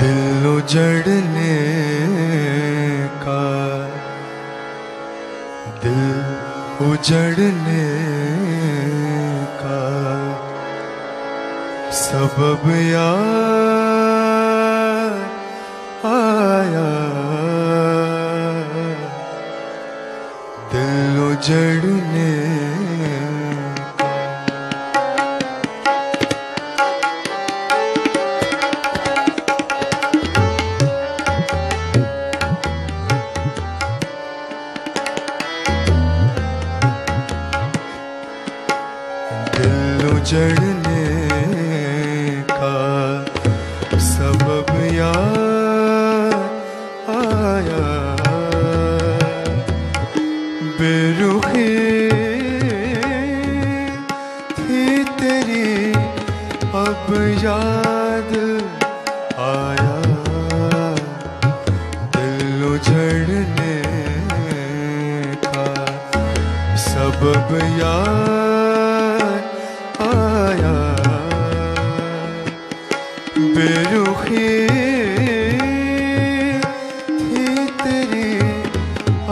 दिल उजड़ने उजड़ने का सबब या आया। दिल उजड़ने दिल उजड़ने का सबब यार आया। बेरुखी थी तेरी अब याद आया। सबब यार आया बेरुखी थी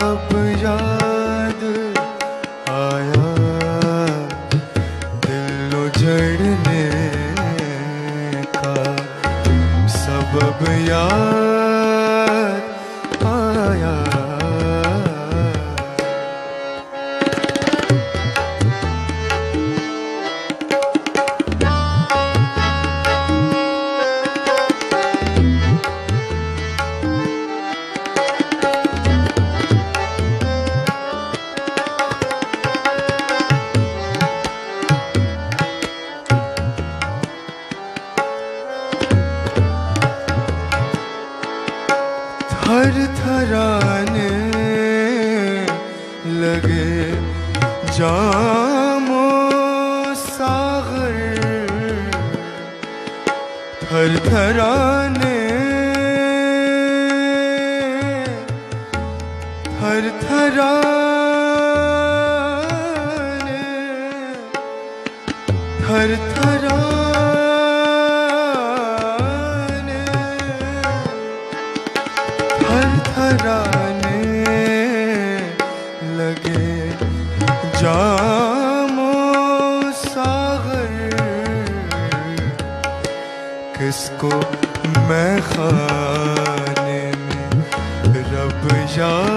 अब याद आया। दिल उजड़ने का सबब यार थर थराने थर थराने थर थराने हर थराने किसको मैं खाने में रब याद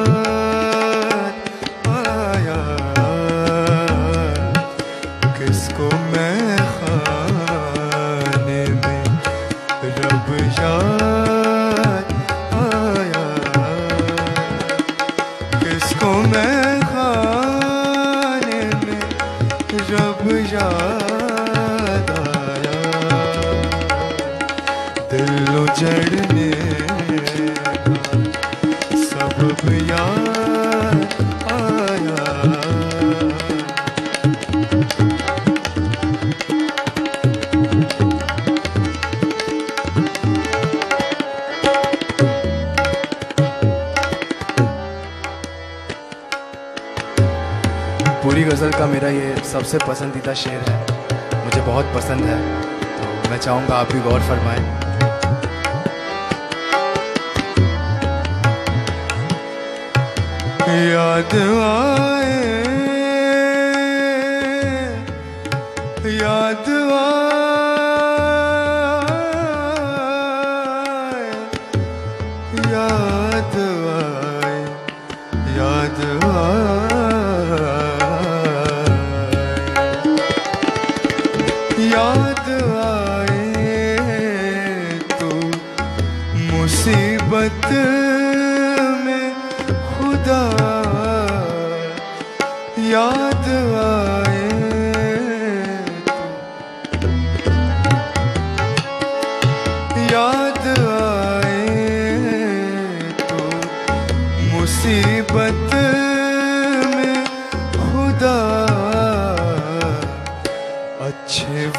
पूरी गज़ल का मेरा ये सबसे पसंदीदा शेर है। मुझे बहुत पसंद है। तो मैं चाहूँगा आप भी गौर फरमाएँ। याद आए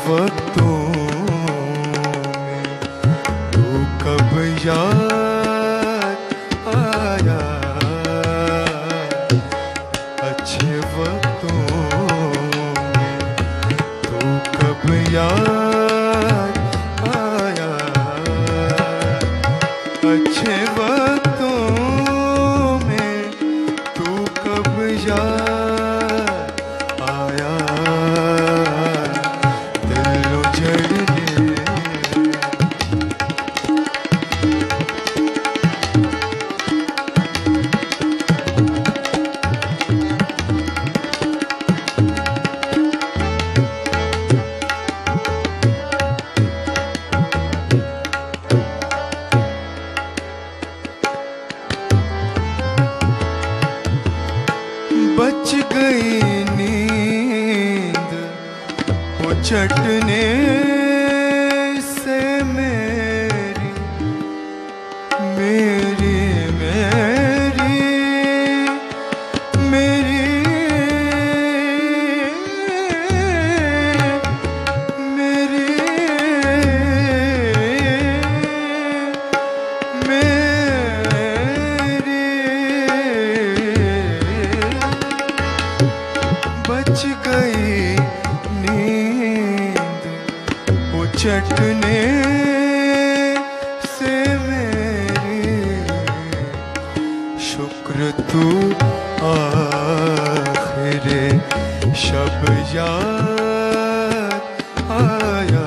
वक्तों में तू कब याद आया? अच्छे वक्तों में तू कब याद चटने से मेरी मेरी मेरी मेरी मेरी मेरी। बच गई चटने से मेरे शुक्र तू आखिर शब याद आया।